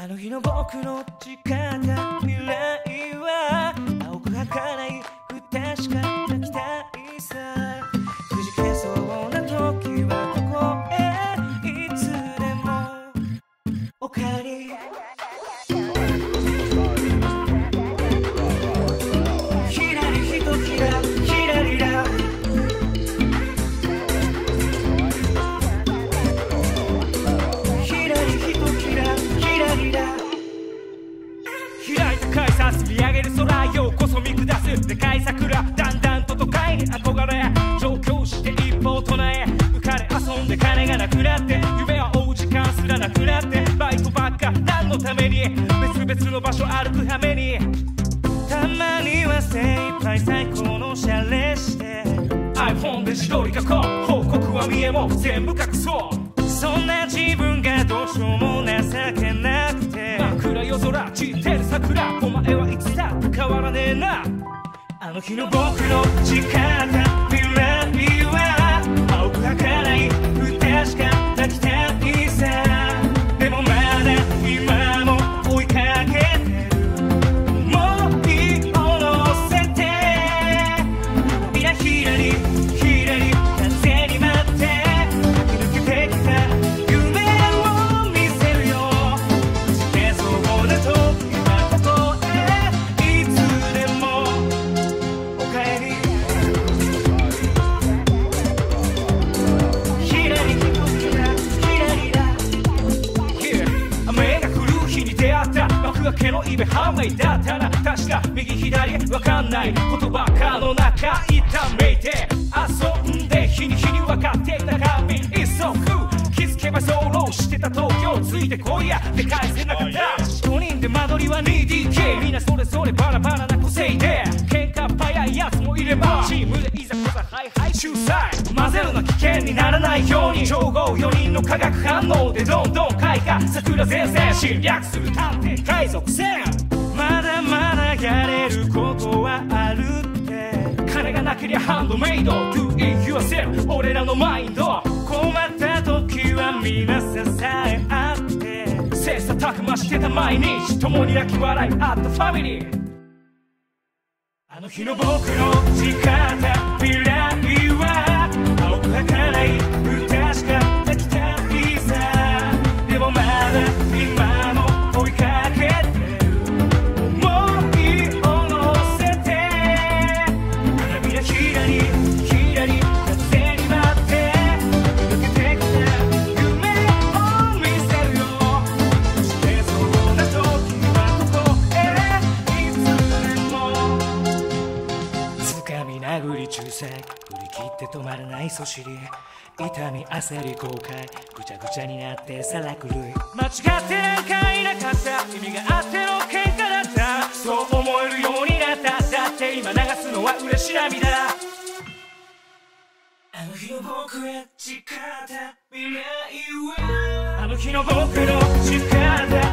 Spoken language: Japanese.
あの日の僕の誓ったために別々の場所歩くために。たまには精一杯最高のシャレして。iPhone で自撮り書こう報告は見えも全部隠そう。そんな自分がどうしようも情けなくて。暗夜空散ってる桜。お前はいつだって変わらねえな。あの日の僕の誓けのイベハメイだったな確か右左わかんない言葉かの中痛めいて遊んで日に日に分かっていた髪一足気づけば候してた東京ついてこいやで返せなかった5人で間取りは 2DK みんなそれぞれバラバラな個性で。喧嘩っ早いやつもいれば。チームでいざこざハイハイ秀才混ぜるの危険にならないように調合4人の化学反応でどんどん開花桜前線侵略する探偵海賊船まだまだやれることはあるって金がなけりゃハンドメイド Do it yourself 俺らのマインド困った時は皆支え合って切磋琢磨してた毎日共に泣き笑いあったファミリーあの日の僕の誓っって止まらないそしり。痛み焦り後悔。ぐちゃぐちゃになってさら狂い間違ってなんかいなかった。意味があっての喧嘩だった。そう思えるようになった。だって今流すのは嬉し涙。だあの日の僕が誓った未来は。あの日の僕の誓った